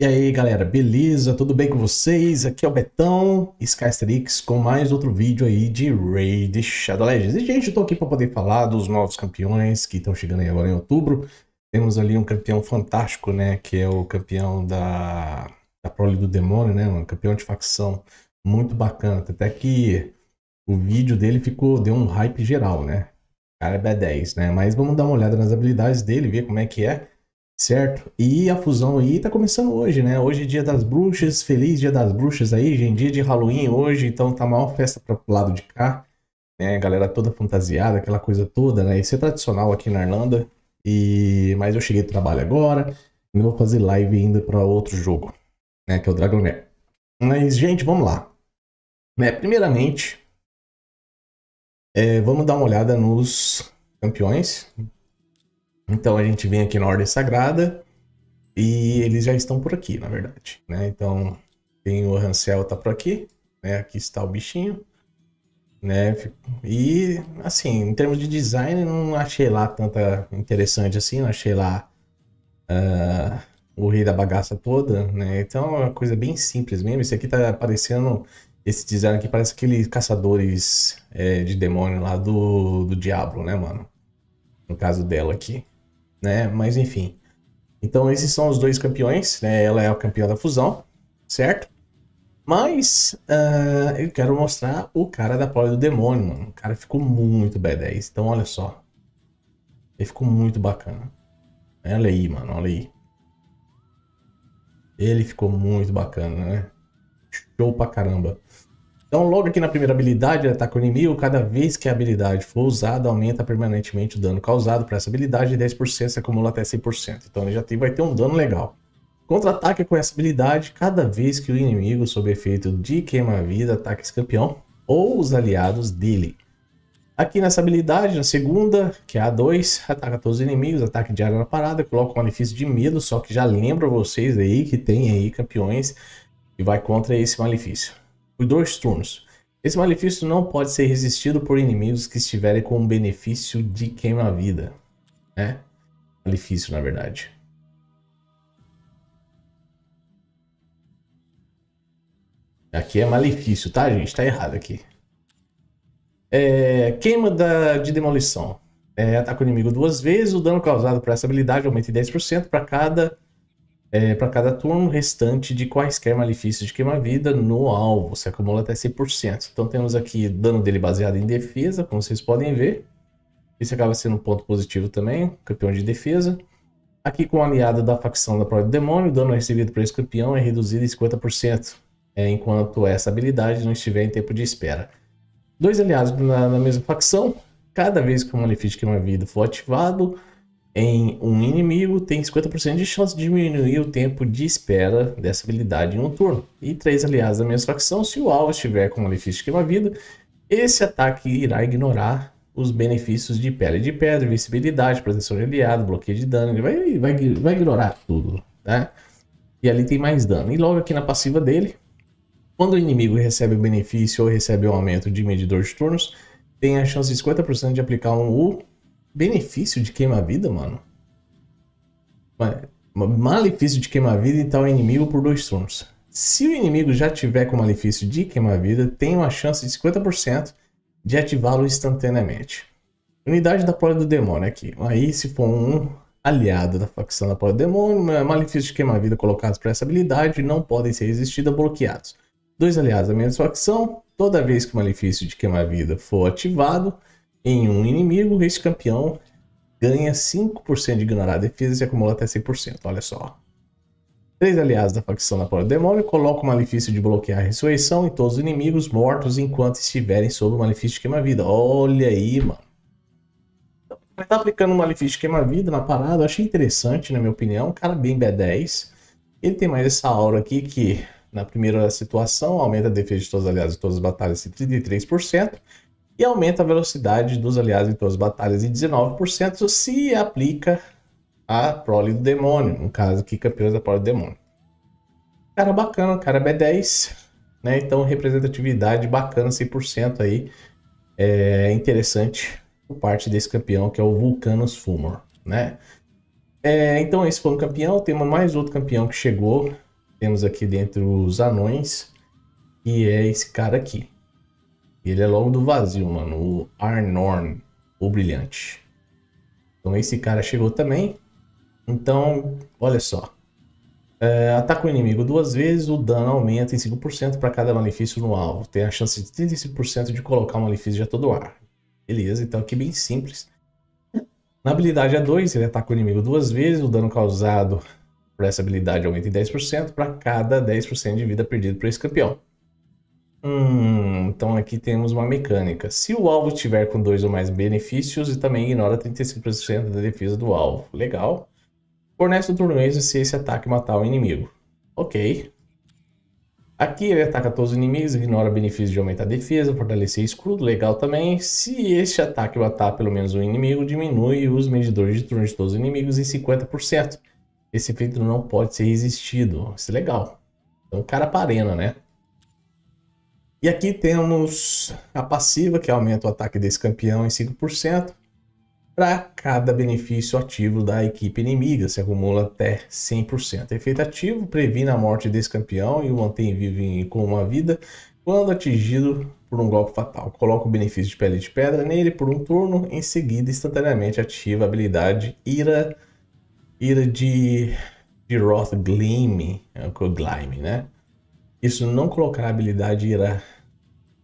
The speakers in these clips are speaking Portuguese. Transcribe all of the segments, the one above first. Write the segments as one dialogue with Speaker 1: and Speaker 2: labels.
Speaker 1: E aí galera, beleza? Tudo bem com vocês? Aqui é o Betão, Skystrix, com mais outro vídeo aí de Raid Shadow Legends. E gente, eu tô aqui para poder falar dos novos campeões que estão chegando aí agora em outubro. Temos ali um campeão fantástico, né, que é o campeão da, da prole do demônio, né, um campeão de facção muito bacana. Até que o vídeo dele ficou, deu um hype geral, né. O cara é B10, né, mas vamos dar uma olhada nas habilidades dele, ver como é que é. Certo? E a fusão aí tá começando hoje, né? Hoje é dia das bruxas, feliz dia das bruxas aí, gente, dia de Halloween hoje, então tá maior festa pro lado de cá, né? Galera toda fantasiada, aquela coisa toda, né? Isso é tradicional aqui na Irlanda, e... mas eu cheguei do trabalho agora, e vou fazer live ainda para outro jogo, né? Que é o Dragonair. Mas, gente, vamos lá. Né? Primeiramente, é, vamos dar uma olhada nos campeões, então a gente vem aqui na Ordem Sagrada e eles já estão por aqui, na verdade. Né? Então tem o Rancel tá por aqui, né? Aqui está o bichinho. Né? E assim, em termos de design, não achei lá tanta interessante assim, não achei lá uh, o rei da bagaça toda, né? Então é uma coisa bem simples mesmo. Esse aqui tá parecendo. Esse design aqui parece aqueles caçadores é, de demônio lá do, do Diablo, né, mano? No caso dela aqui né? Mas enfim. Então esses são os dois campeões, né? Ela é a campeã da fusão, certo? Mas uh, eu quero mostrar o cara da prole do demônio, mano. O cara ficou muito B10. Então olha só. Ele ficou muito bacana. Olha aí, mano, olha aí. Ele ficou muito bacana, né? Show pra caramba. Então, logo aqui na primeira habilidade, ataque o inimigo, cada vez que a habilidade for usada, aumenta permanentemente o dano causado para essa habilidade e 10% se acumula até 100%. Então ele já tem, vai ter um dano legal. Contra-ataque com essa habilidade, cada vez que o inimigo sob efeito de queima-vida ataca esse campeão ou os aliados dele. Aqui nessa habilidade, na segunda, que é a 2, ataca todos os inimigos, ataque diário na parada, coloca um malefício de medo, só que já lembro vocês aí que tem aí campeões que vai contra esse malefício por dois turnos. Esse malefício não pode ser resistido por inimigos que estiverem com o benefício de queima-vida. Né? Malefício, na verdade. Aqui é malefício, tá, gente? Tá errado aqui. É, queima da, de demolição. É, ataca o inimigo duas vezes. O dano causado por essa habilidade aumenta em 10% para cada é, para cada turno restante de quaisquer malefícios de queima-vida no alvo. Se acumula até 100%. Então temos aqui dano dele baseado em defesa, como vocês podem ver. Isso acaba sendo um ponto positivo também, campeão de defesa. Aqui com o aliado da facção da prova do demônio, o dano recebido por esse campeão é reduzido em 50%, é, enquanto essa habilidade não estiver em tempo de espera. Dois aliados na, na mesma facção, cada vez que o malefício de queima-vida for ativado, em um inimigo tem 50% de chance de diminuir o tempo de espera dessa habilidade em um turno. E três aliados da mesma facção, se o alvo estiver com malefício de queima-vida, esse ataque irá ignorar os benefícios de pele de pedra, invencibilidade, proteção de aliado, bloqueio de dano, ele vai, vai, vai ignorar tudo, né? E ali tem mais dano. E logo aqui na passiva dele, quando o inimigo recebe o benefício ou recebe um aumento de medidor de turnos, tem a chance de 50% de aplicar um U benefício de queima-vida, mano. Malefício de queima-vida e tal inimigo por dois turnos. Se o inimigo já tiver com malefício de queima-vida, tem uma chance de 50% de ativá-lo instantaneamente. Unidade da Prole do Demônio aqui. Aí, se for um aliado da facção da Prole do Demônio, malefícios de queima-vida colocados para essa habilidade não podem ser resistidos ou bloqueados. Dois aliados da mesma facção, toda vez que o malefício de queima-vida for ativado, em um inimigo, esse campeão ganha 5% de ignorar a defesa e acumula até 100%. Olha só. Três aliados da facção da Prole Demônio colocam o malefício de bloquear a ressurreição em todos os inimigos mortos enquanto estiverem sob o malefício de queima-vida. Olha aí, mano. Ele tá aplicando o malefício de queima-vida na parada. Eu achei interessante, na minha opinião. Um cara bem B10. Ele tem mais essa aura aqui que, na primeira situação, aumenta a defesa de todos os aliados em todas as batalhas em 33% e aumenta a velocidade dos aliados em todas as batalhas em 19% se aplica a prole do demônio, no caso aqui campeões da prole do demônio. Cara bacana, cara B10, né? Então representatividade bacana 100% aí, é interessante por parte desse campeão que é o Vulcanus Fumor, né? É, então esse foi um campeão, temos mais outro campeão que chegou temos aqui dentro os anões, que é esse cara aqui. Ele é logo do vazio, mano. O Arnorn, o brilhante. Então esse cara chegou também. Então, olha só. É, ataca o inimigo duas vezes, o dano aumenta em 5% para cada malefício no alvo. Tem a chance de 35% de colocar o malefício de todo ar. Beleza, então aqui bem simples. Na habilidade A2, ele ataca o inimigo duas vezes, o dano causado por essa habilidade aumenta em 10% para cada 10% de vida perdido por esse campeão. Hum, então aqui temos uma mecânica. Se o alvo estiver com dois ou mais benefícios, e também ignora 35% da defesa do alvo. Legal. Fornece o turno extra se esse ataque matar o inimigo. Ok. Aqui ele ataca todos os inimigos, ignora benefício de aumentar a defesa, fortalecer escudo, legal também. Se este ataque matar pelo menos um inimigo, diminui os medidores de turno de todos os inimigos em 50%. Esse efeito não pode ser resistido. Isso é legal. Então, cara para arena, né? E aqui temos a passiva, que aumenta o ataque desse campeão em 5%. Para cada benefício ativo da equipe inimiga, se acumula até 100%. Efeito ativo, previne a morte desse campeão e o mantém vivo com uma vida quando atingido por um golpe fatal. Coloca o benefício de pele de pedra nele por um turno, em seguida instantaneamente ativa a habilidade Ira, Ira de, de Roth Gleam, é Gleam, né? Isso não colocará a habilidade Ira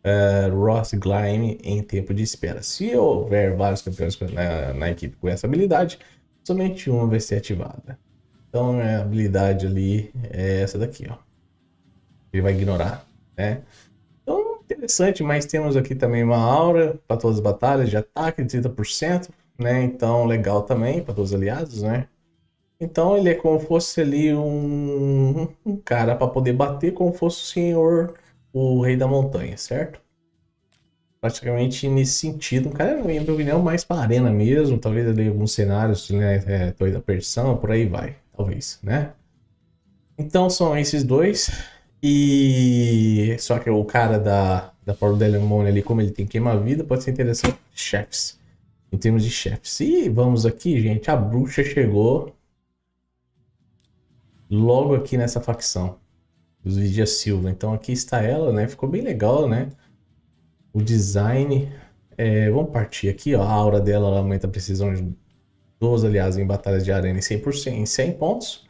Speaker 1: uh, Ross Gleim em tempo de espera. Se houver vários campeões na, na, equipe com essa habilidade, somente uma vai ser ativada. Então a habilidade ali é essa daqui, ó. Ele vai ignorar, né? Então, interessante, mas temos aqui também uma aura para todas as batalhas de ataque de 30%, né? Então, legal também para todos os aliados, né? Então ele é como fosse ali um, um cara para poder bater como fosse o senhor, o rei da montanha, certo? Praticamente nesse sentido, um cara, na minha opinião, mais para arena mesmo, talvez ali alguns cenários, né, é, da Persão, por aí vai, talvez, né? Então são esses dois, e só que o cara da, da Paulo Delemone ali, como ele tem queima-vida, pode ser interessante. Chefes, em termos de chefes. E vamos aqui, gente, a bruxa chegou logo aqui nessa facção dos Vidia Silva. Então aqui está ela, né? Ficou bem legal, né? O design. É, vamos partir aqui, ó. A aura dela aumenta a precisão dos aliados em batalhas de arena em 100%, em 100 pontos.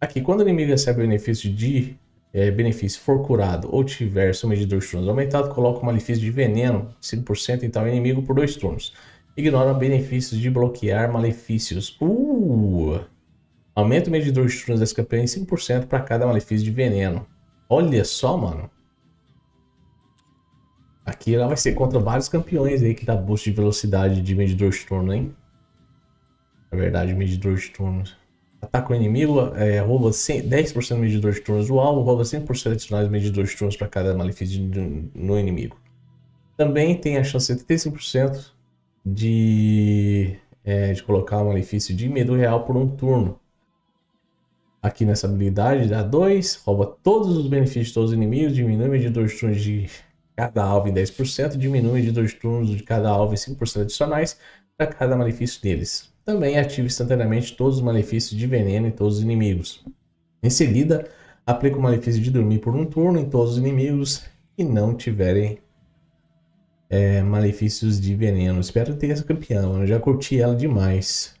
Speaker 1: Aqui, quando o inimigo recebe benefício de é, benefício for curado ou tiver seu medidor de turnos aumentado, coloca o malefício de veneno 5% em tal inimigo por dois turnos. Ignora benefícios de bloquear malefícios. Uh! Aumenta o medidor de turnos desse campeão em 5% para cada malefício de veneno. Olha só, mano. Aqui ela vai ser contra vários campeões aí que dá boost de velocidade de medidor de turno, hein? Na verdade, medidor de turnos. Ataca o inimigo, é, rouba 10% do medidor de turnos do alvo, rouba 100% adicionais de medidor de turnos para cada malefício no inimigo. Também tem a chance de 75% de, é, de colocar o malefício de medo real por um turno. Aqui nessa habilidade dá 2, rouba todos os benefícios de todos os inimigos, diminui o medidor de turnos de cada alvo em 10%, diminui o medidor de turnos de cada alvo em 5% adicionais para cada malefício deles. Também ativa instantaneamente todos os malefícios de veneno em todos os inimigos. Em seguida, aplica o malefício de dormir por um turno em todos os inimigos que não tiverem é, malefícios de veneno. Espero ter essa campeã, eu já curti ela demais.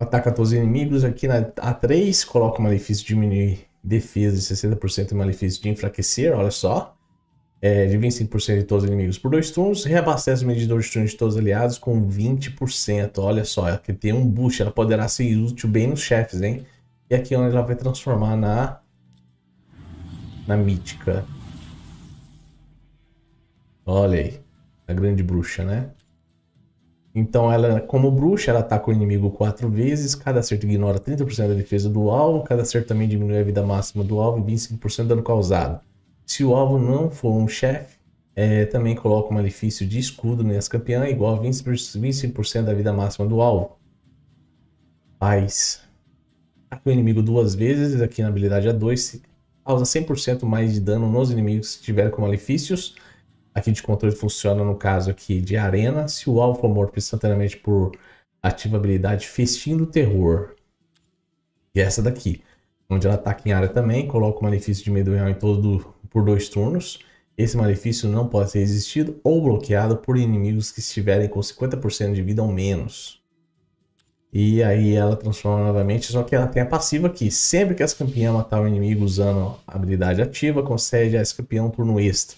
Speaker 1: Ataca todos os inimigos. Aqui na A3, coloca o malefício de diminuir defesa de 60% e malefício de enfraquecer, olha só. É, de 25% de todos os inimigos por dois turnos. Reabastece o medidor de turnos de todos os aliados com 20%. Olha só, aqui tem um boost. Ela poderá ser útil bem nos chefes, hein? E aqui é onde ela vai transformar na... Na mítica. Olha aí. A grande bruxa, né? Então, ela, como bruxa, ela ataca o inimigo quatro vezes. Cada acerto ignora 30% da defesa do alvo. Cada acerto também diminui a vida máxima do alvo e 25% do dano causado. Se o alvo não for um chefe, é, também coloca um malefício de escudo nessa campeã igual a 20, 25% da vida máxima do alvo. Paz. Ataca o inimigo duas vezes. Aqui na habilidade A2, causa 100% mais de dano nos inimigos que tiverem com malefícios aqui de controle funciona no caso aqui de arena, se o alvo for morto instantaneamente por ativa habilidade Festim do Terror. E essa daqui. onde ela ataca em área também, coloca o malefício de medo em todo por dois turnos. Esse malefício não pode ser resistido ou bloqueado por inimigos que estiverem com 50% de vida ou menos. E aí ela transforma novamente, só que ela tem a passiva aqui. Sempre que essa campeã matar o inimigo usando a habilidade ativa, concede a essa campeã um turno extra.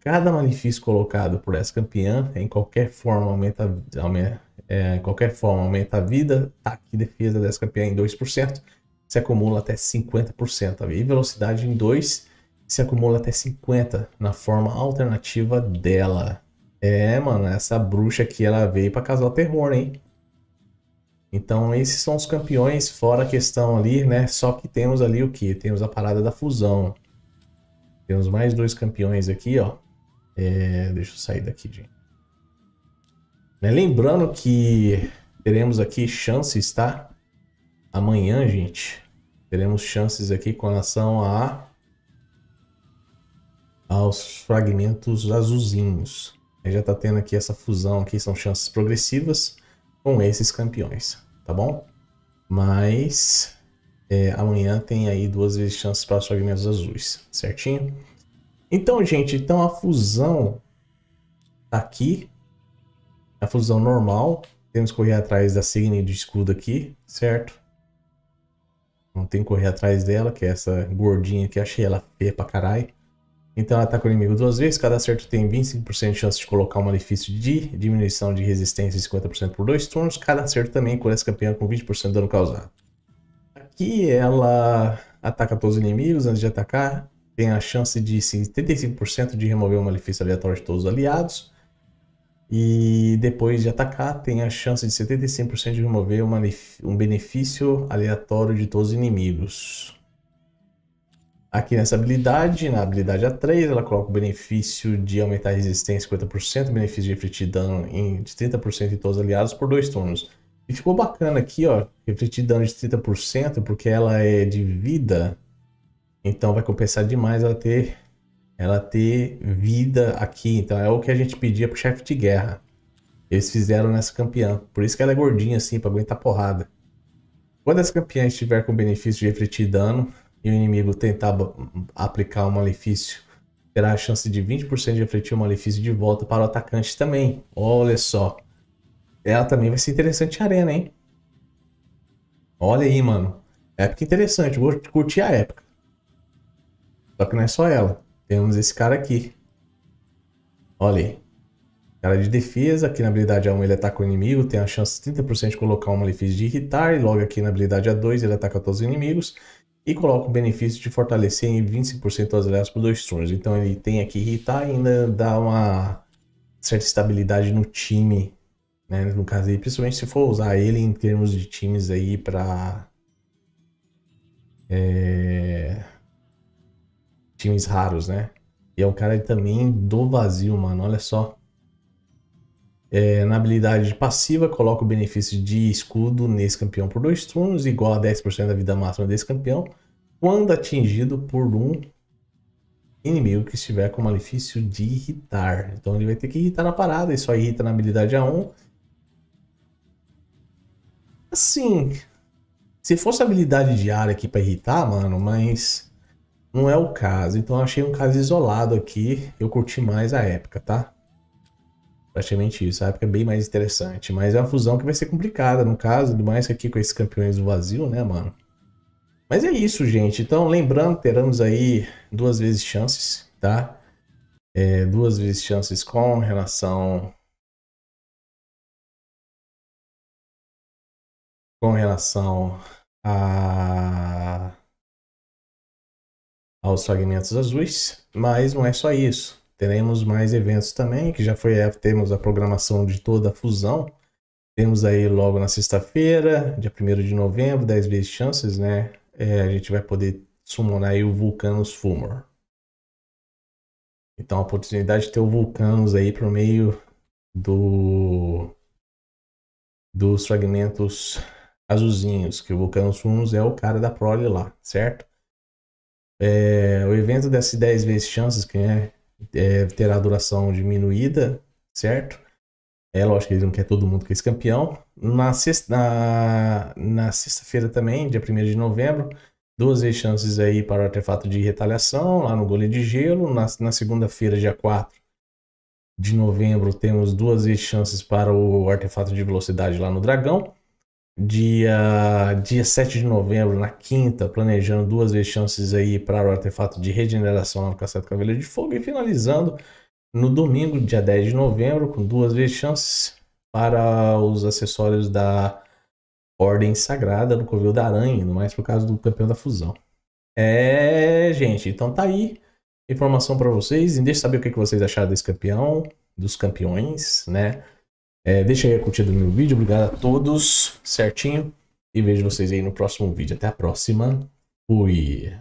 Speaker 1: Cada malefício colocado por essa campeã, em qualquer forma, aumenta, aumenta é, em qualquer forma, aumenta a vida, ataque e defesa dessa campeã em 2%, se acumula até 50%. E velocidade em 2%, se acumula até 50% na forma alternativa dela. É, mano, essa bruxa aqui, ela veio para causar terror, hein? Então, esses são os campeões, fora a questão ali, né? Só que temos ali o que? Temos a parada da fusão. Temos mais dois campeões aqui, ó. É, deixa eu sair daqui, gente. Né? Lembrando que teremos aqui chances, tá? Amanhã, gente, teremos chances aqui com relação a aos fragmentos azulzinhos. Aí já tá tendo aqui essa fusão aqui, são chances progressivas com esses campeões, tá bom? Mas é, amanhã tem aí duas vezes chances para os fragmentos azuis, certinho? Então, gente, então a fusão tá aqui a fusão normal. Temos que correr atrás da Signe de escudo aqui, certo? Não tem que correr atrás dela, que é essa gordinha que achei ela feia pra caralho. Então ela ataca o inimigo duas vezes, cada acerto tem 25% de chance de colocar um malefício de diminuição de resistência e 50% por dois turnos. Cada acerto também cura essa campeã com 20% de dano causado. Aqui ela ataca todos os inimigos antes de atacar. Tem a chance de 75% de remover um malefício aleatório de todos os aliados. E depois de atacar, tem a chance de 75% de remover um benefício aleatório de todos os inimigos. Aqui nessa habilidade, na habilidade A3, ela coloca o benefício de aumentar a resistência 50%, benefício de refletir dano em, de 30% em todos os aliados por dois turnos. E ficou bacana aqui, ó, refletir dano de 30%, porque ela é de vida, então vai compensar demais ela ter ela ter vida aqui. Então é o que a gente pedia pro chefe de guerra. Eles fizeram nessa campeã. Por isso que ela é gordinha assim, pra aguentar porrada. Quando essa campeã estiver com benefício de refletir dano e o inimigo tentar aplicar um malefício, terá a chance de 20% de refletir o malefício de volta para o atacante também. Olha só. Ela também vai ser interessante arena, hein? Olha aí, mano. Época interessante. Vou curtir a época. Só que não é só ela. Temos esse cara aqui. Olha aí. Cara de defesa, aqui na habilidade A1 ele ataca o inimigo, tem a chance de 30% de colocar um malefício de irritar, e logo aqui na habilidade A2 ele ataca todos os inimigos, e coloca o benefício de fortalecer em 25% as aliados por dois turnos. Então ele tem aqui irritar e ainda dá uma certa estabilidade no time, né? No caso aí, principalmente se for usar ele em termos de times aí para é times raros, né? E é um cara também do vazio, mano. Olha só. É, na habilidade passiva, coloca o benefício de escudo nesse campeão por dois turnos, igual a 10% da vida máxima desse campeão, quando atingido por um inimigo que estiver com malefício de irritar. Então ele vai ter que irritar na parada, e só irrita na habilidade A1. Assim, se fosse habilidade diária aqui para irritar, mano, mas não é o caso. Então achei um caso isolado aqui. Eu curti mais a época, tá? Praticamente isso. A época é bem mais interessante. Mas é uma fusão que vai ser complicada, no caso, do mais que aqui com esses campeões do vazio, né, mano? Mas é isso, gente. Então, lembrando, teremos aí duas vezes chances, tá? É, duas vezes chances com relação. Com relação a aos fragmentos azuis, mas não é só isso. Teremos mais eventos também, que já foi temos a programação de toda a fusão. Temos aí logo na sexta-feira, dia 1 de novembro, 10 vezes chances, né? É, a gente vai poder summonar aí o Vulcanus Fumor. Então a oportunidade de ter o Vulcanus aí por meio do dos fragmentos azulzinhos, que o Vulcanus Fumor é o cara da prole lá, certo? É, o evento desce 10 vezes chances, que é, é, terá duração diminuída, certo? É lógico que eles não querem todo mundo que esse campeão. Na sexta-feira na, na sexta também, dia 1 de novembro, duas vezes chances aí para o artefato de retaliação lá no Golem de Gelo. Na, na segunda-feira, dia 4 de novembro, temos duas vezes chances para o artefato de velocidade lá no Dragão. Dia, dia 7 de novembro, na quinta, planejando duas vezes chances aí para o artefato de regeneração no Castelo Cavaleiro de Fogo. E finalizando no domingo, dia 10 de novembro, com duas vezes chances para os acessórios da Ordem Sagrada do Covil da Aranha, no mais por causa do campeão da fusão. É, gente, então tá aí informação para vocês. E deixa saber o que vocês acharam desse campeão, dos campeões, né? É, deixa aí a curtida meu vídeo. Obrigado a todos, certinho. E vejo vocês aí no próximo vídeo. Até a próxima. Fui.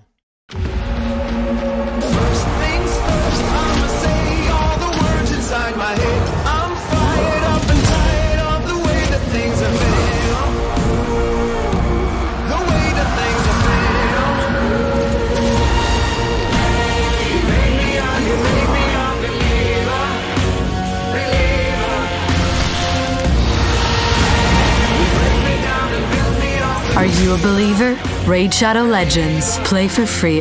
Speaker 2: You a believer? Raid Shadow Legends. Play for free.